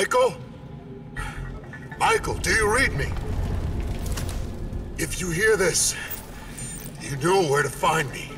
Michael? Michael, do you read me? If you hear this, you know where to find me.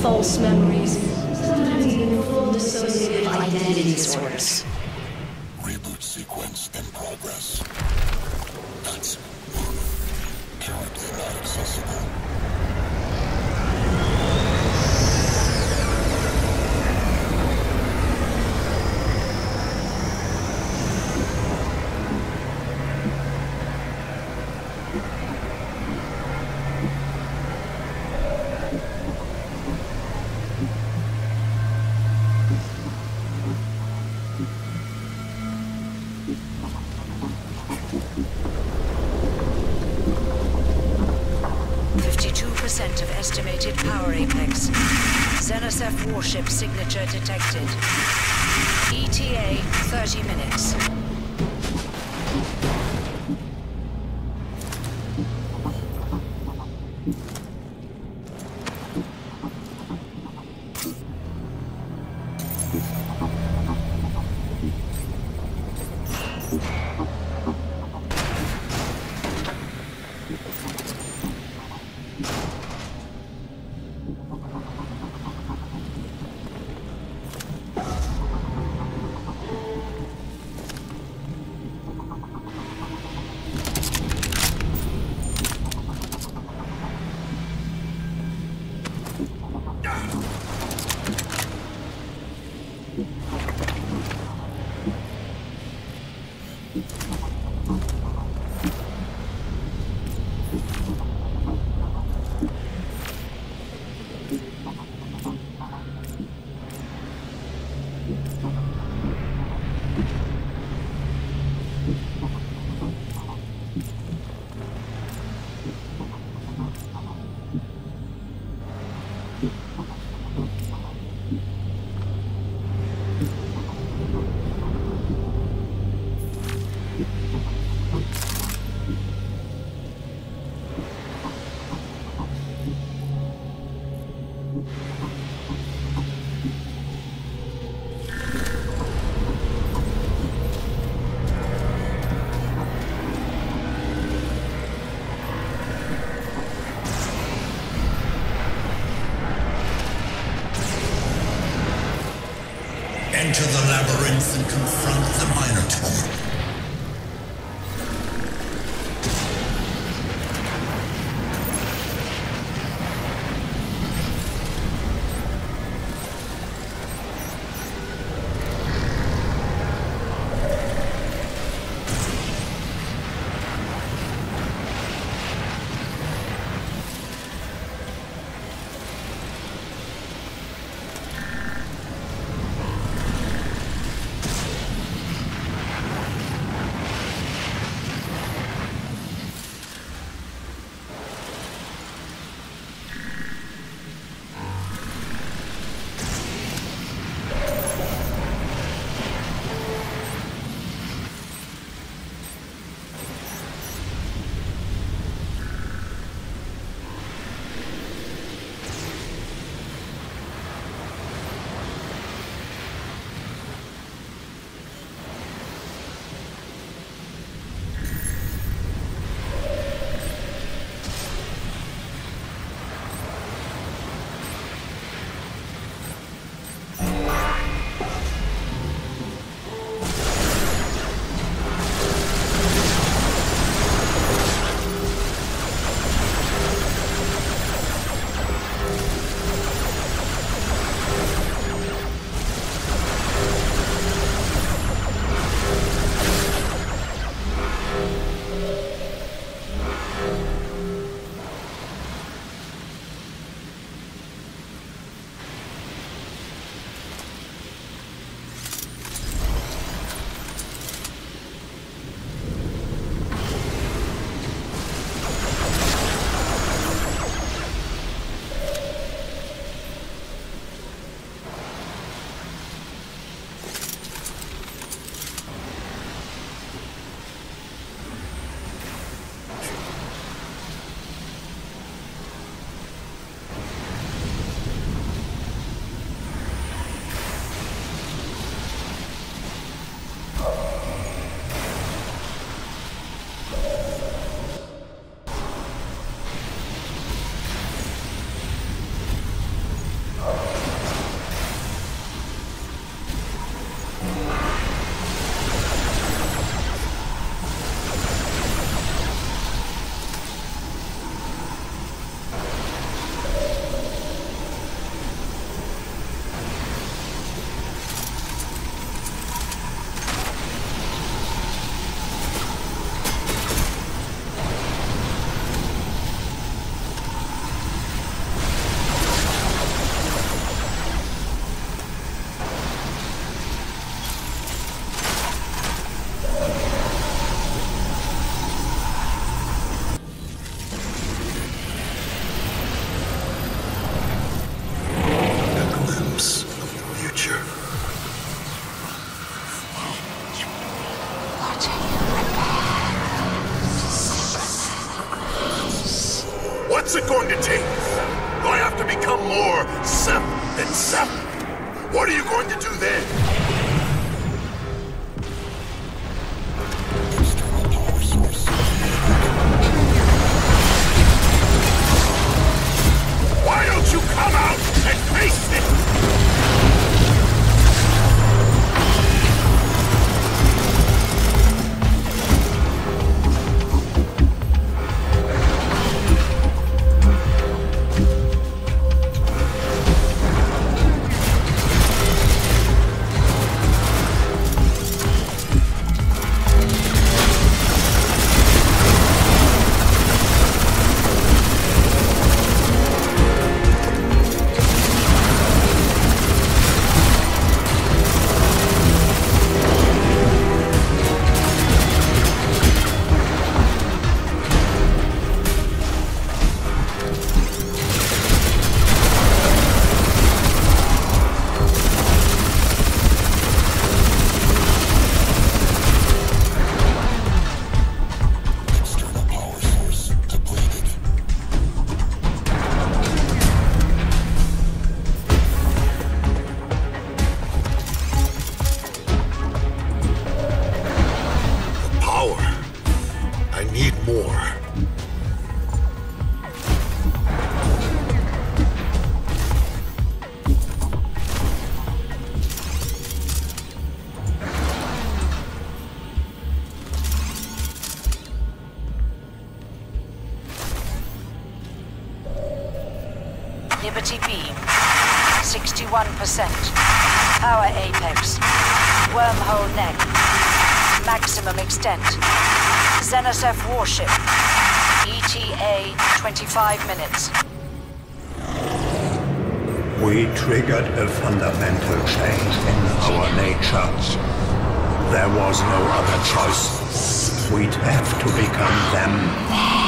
false memories. Percent of estimated power apex. Xenoseph warship signature detected. ETA 30 minutes. Enter the labyrinth and confront the Minotaur. church. There was no other choice. We'd have to become them.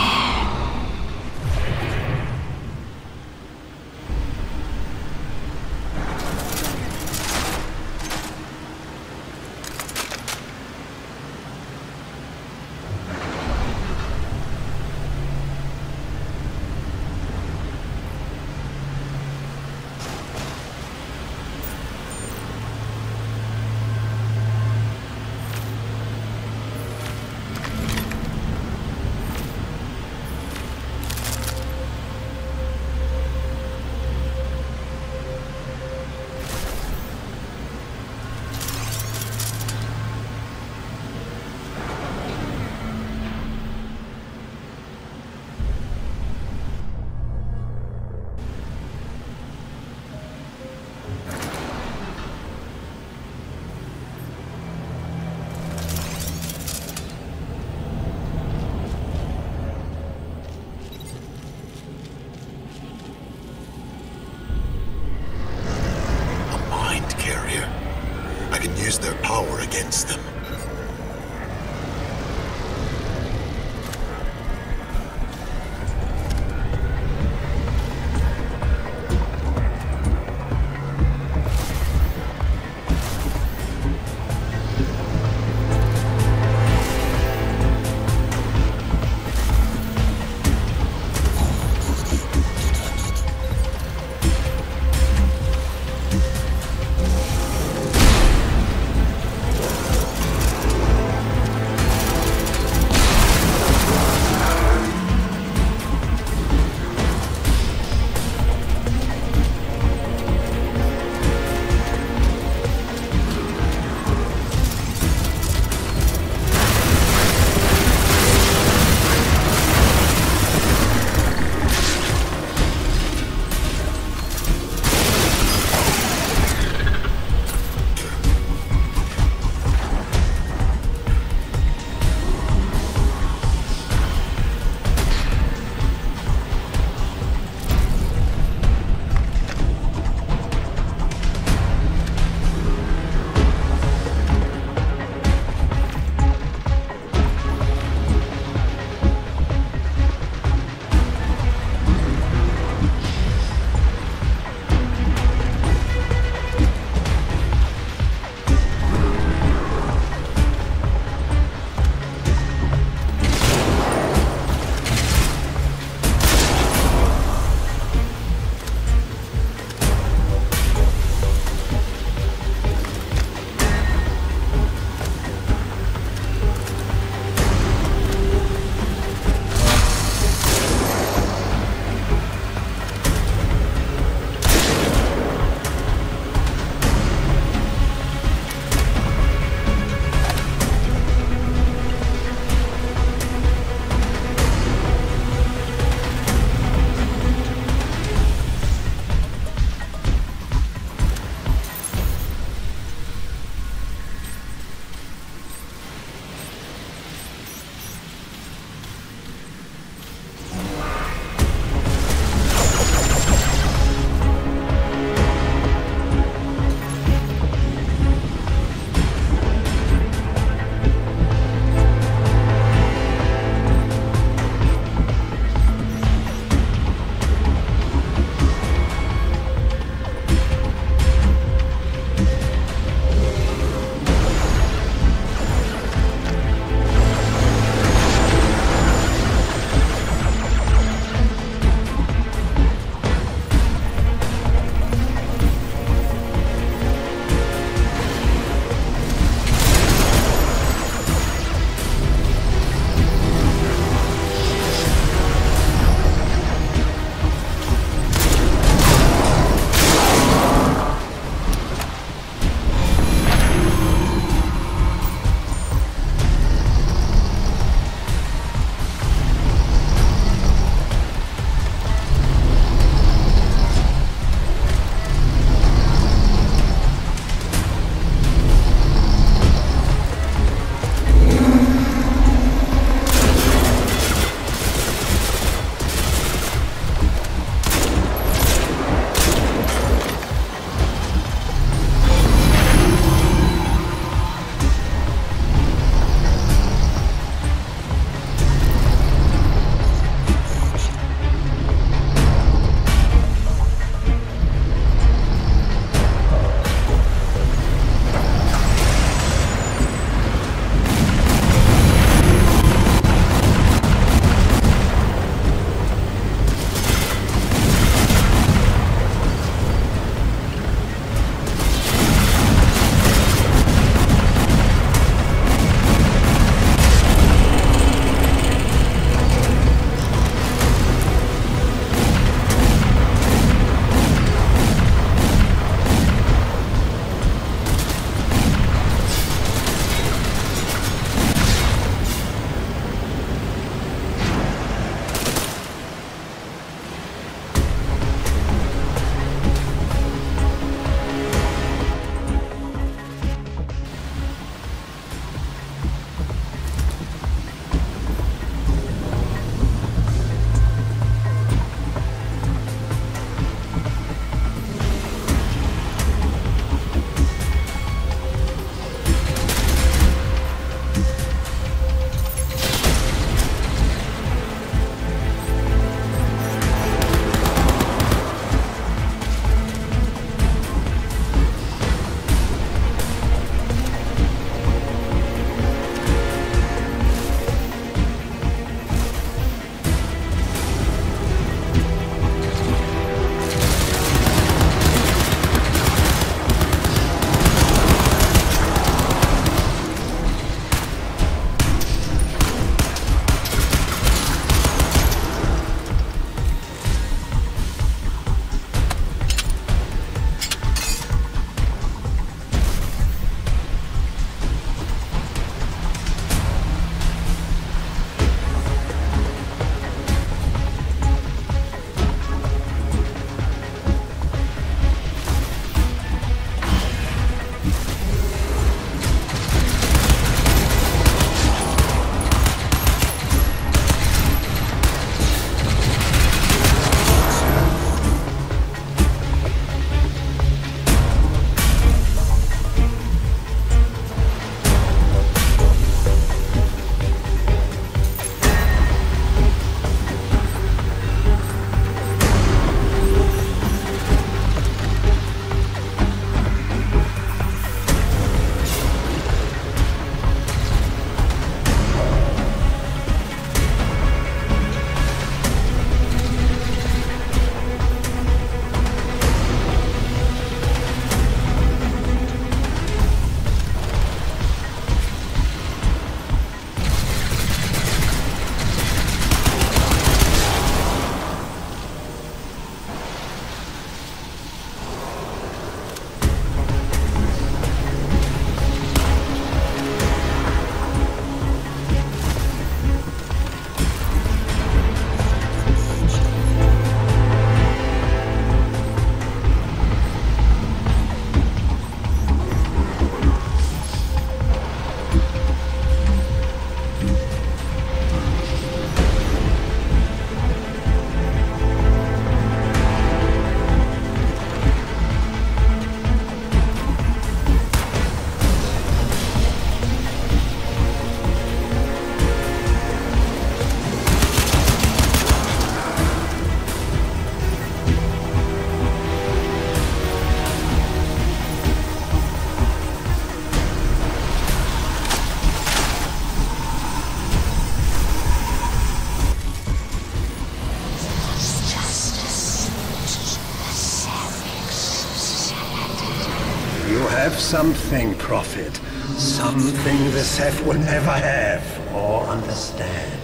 Something, Prophet. Something the Ceph will never have or understand.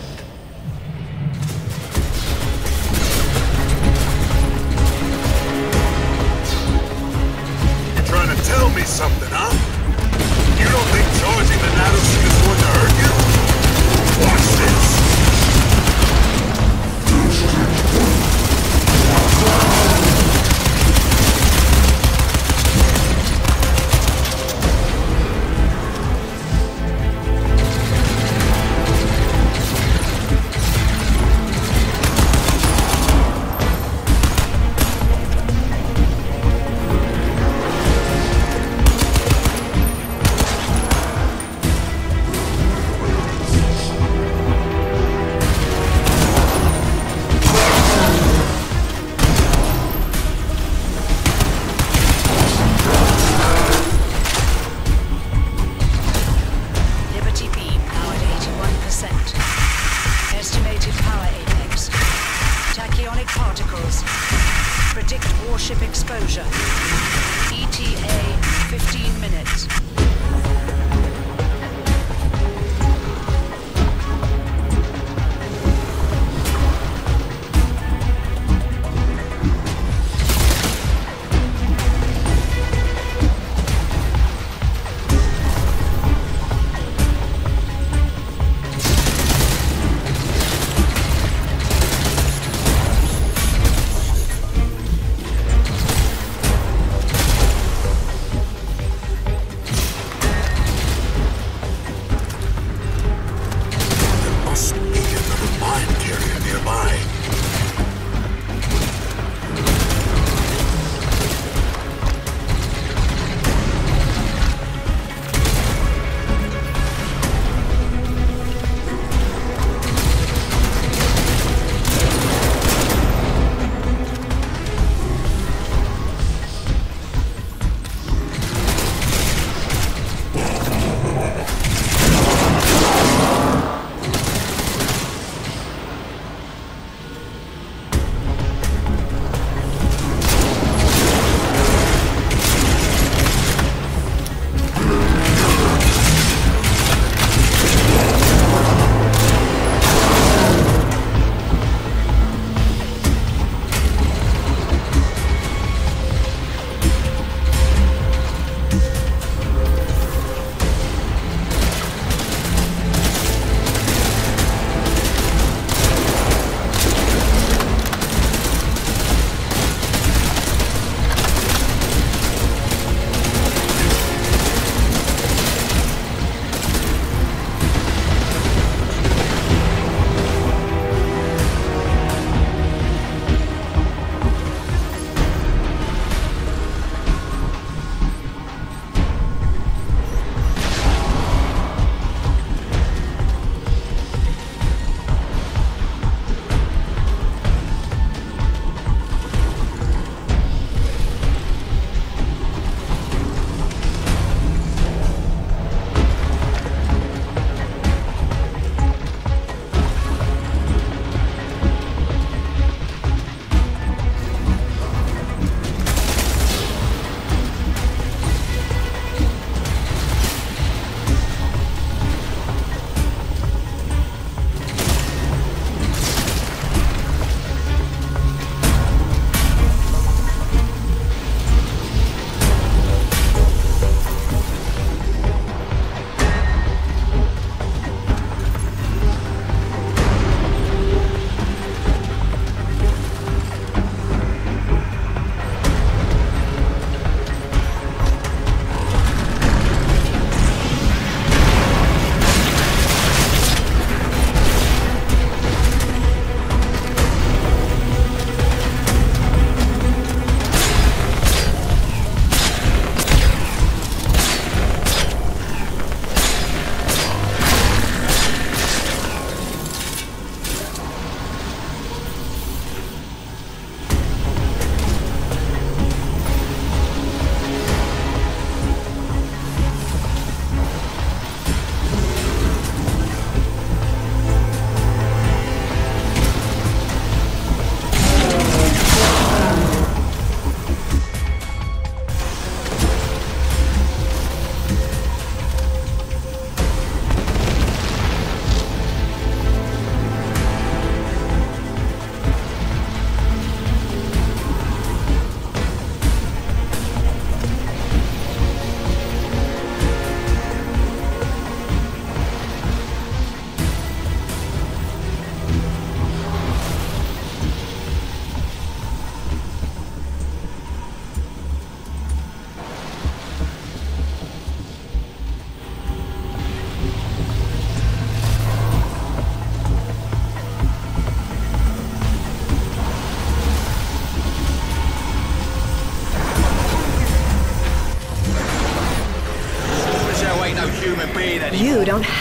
You're trying to tell me something, huh?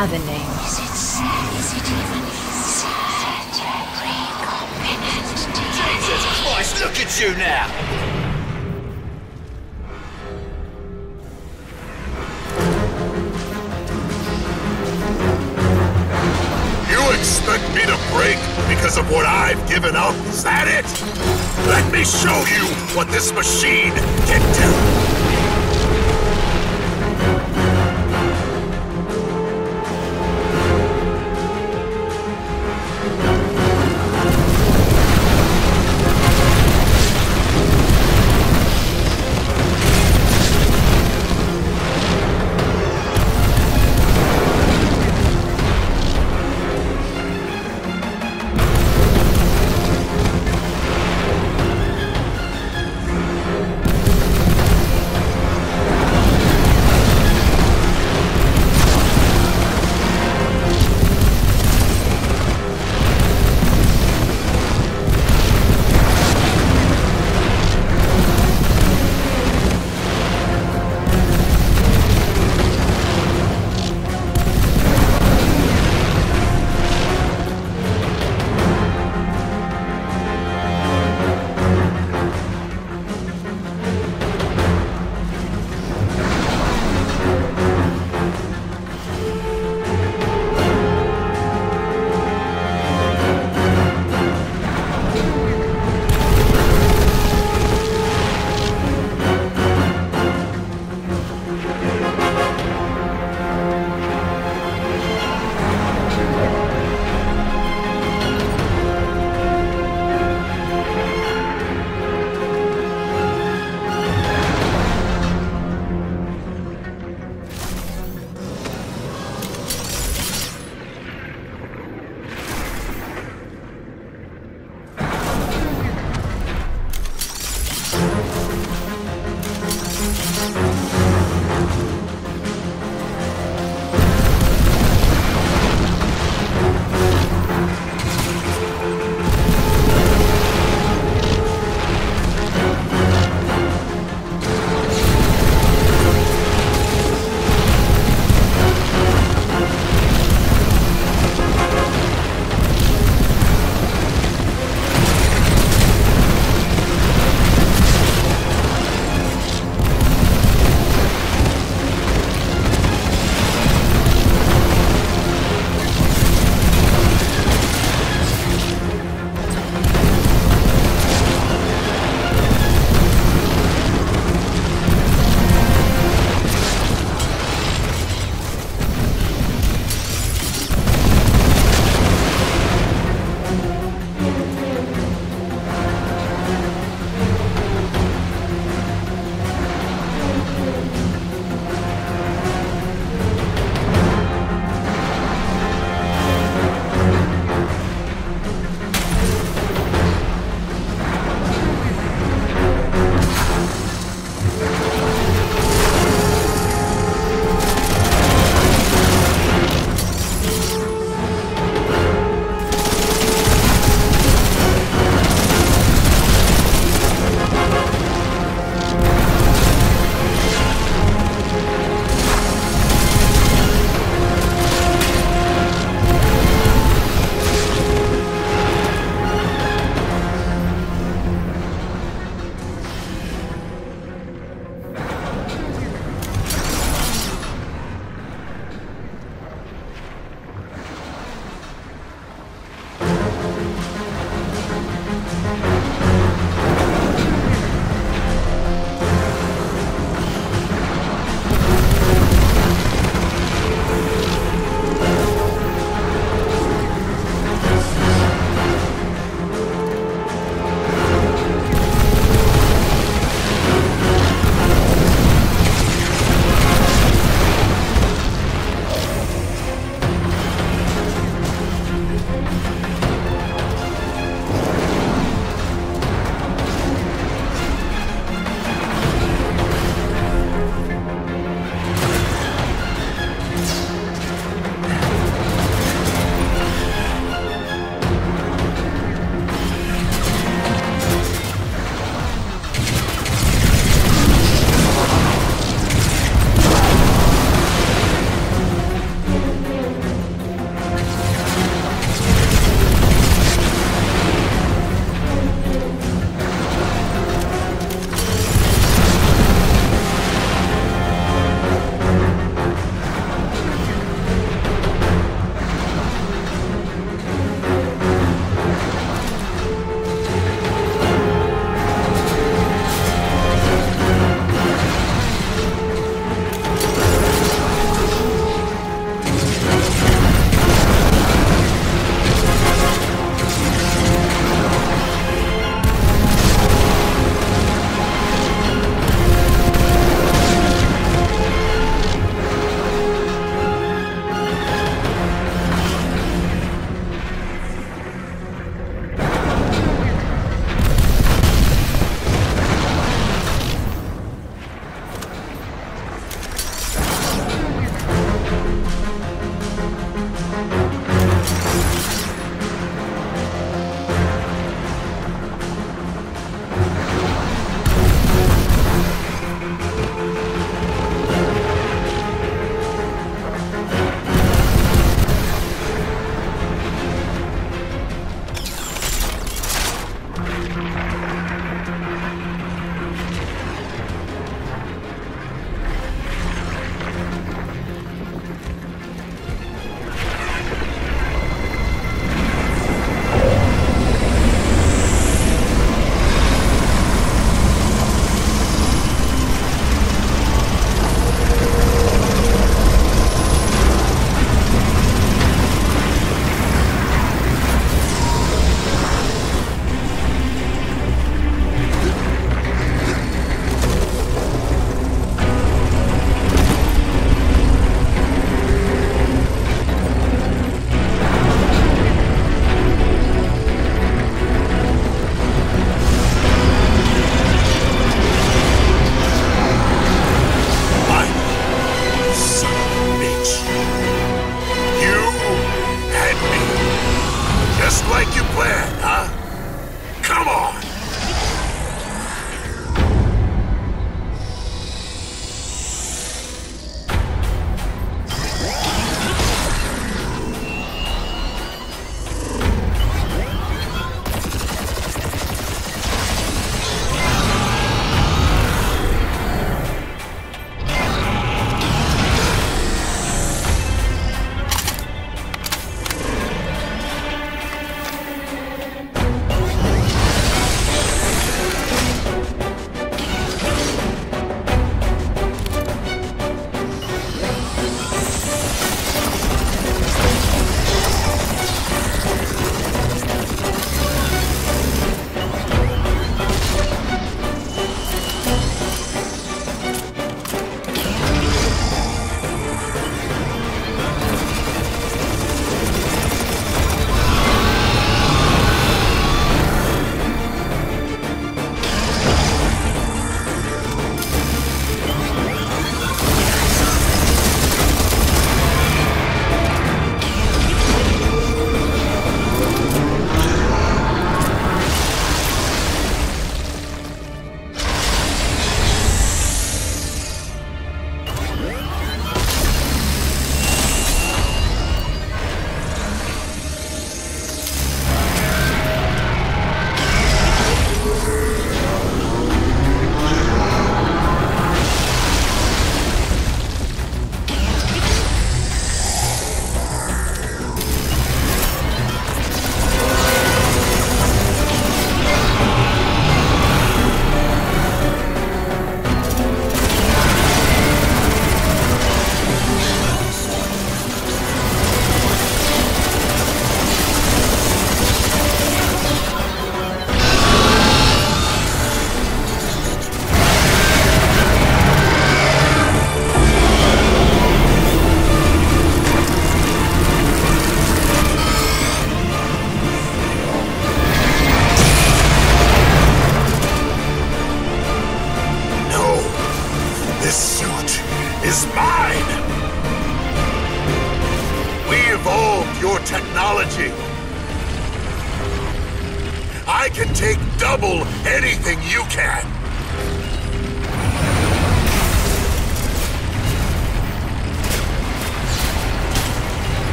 Have a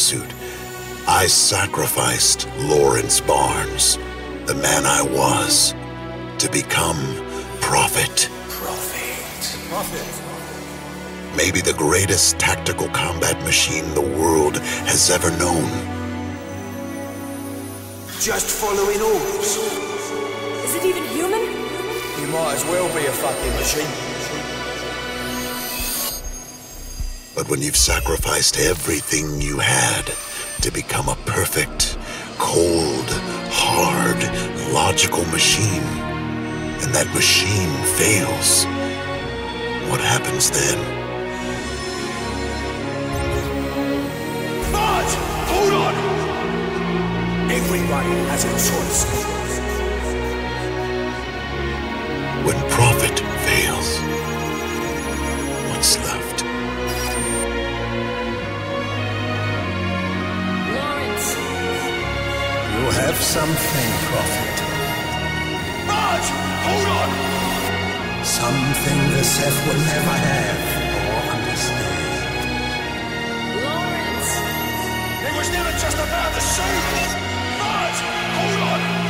the nanosuit, I sacrificed Lawrence Barnes, the man I was, to become Prophet. Prophet. Prophet. Maybe the greatest tactical combat machine the world has ever known. Just following orders. Is it even human? You might as well be a fucking machine. But when you've sacrificed everything you had to become a perfect, cold, hard, logical machine, and that machine fails, what happens then? Hold on! Everybody has a choice. When Prophet something, Prophet. Barnes! Hold on! Something the Ceph will never have or understand. Lawrence. It was never just about the suit! Barnes! Hold on!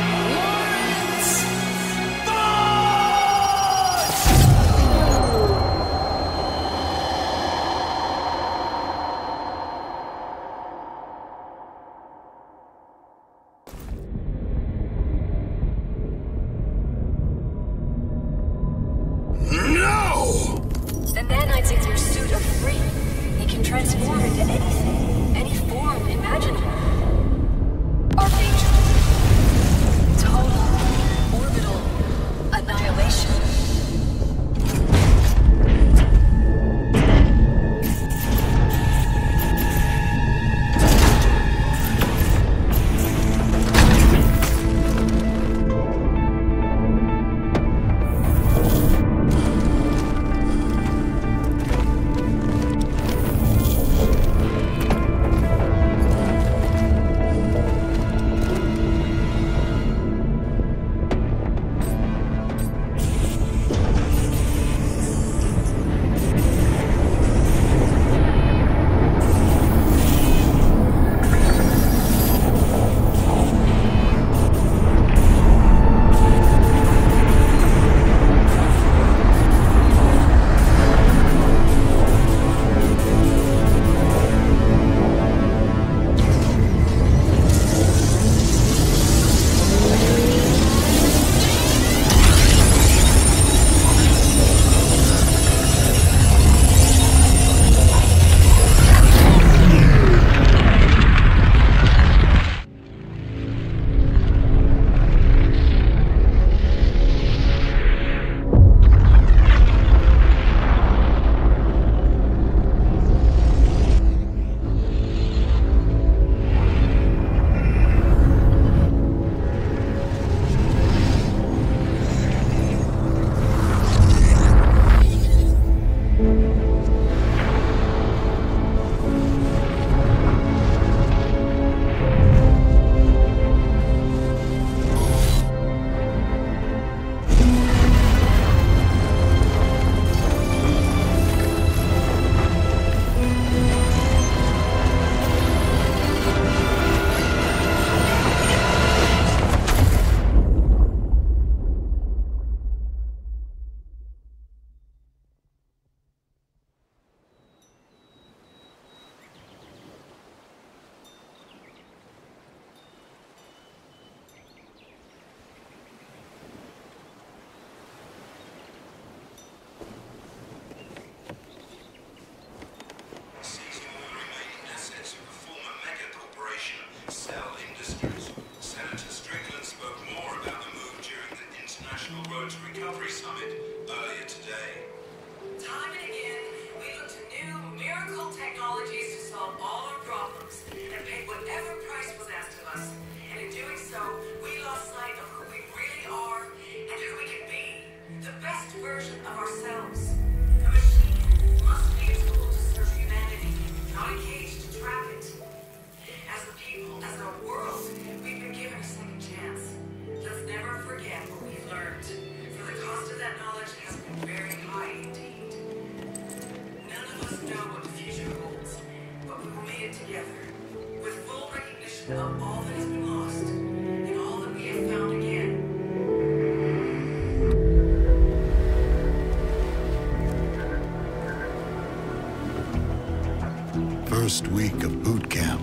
First week of boot camp,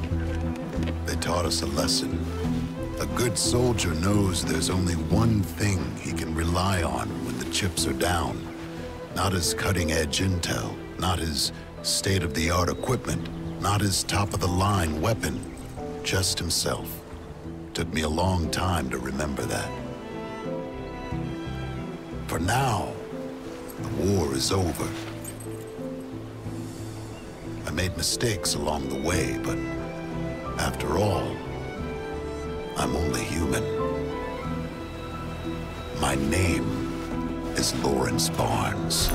they taught us a lesson. A good soldier knows there's only one thing he can rely on when the chips are down. Not his cutting-edge intel, not his state-of-the-art equipment, not his top-of-the-line weapon, just himself. Took me a long time to remember that. For now, the war is over. I made mistakes along the way, but after all, I'm only human. My name is Lawrence Barnes.